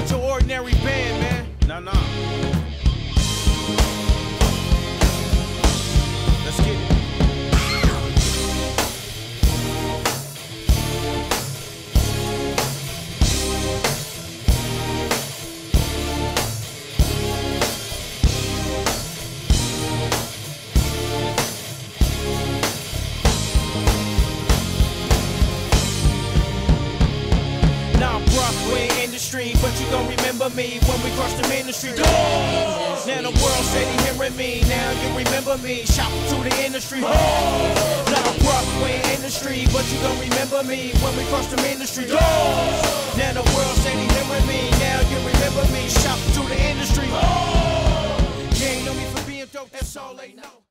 not your ordinary band, man. Nah, nah. Now, bruh, we in industry, but you gon' remember me when we cross the ministry doors. Now the world steady hearing me, now you remember me. Shout to the industry. Now, bruh, we in industry, but you gon' remember me when we cross the ministry doors. Now the world steady hearing me, now you remember me. Shout to the industry. You ain't know me for being dope, that's all they know.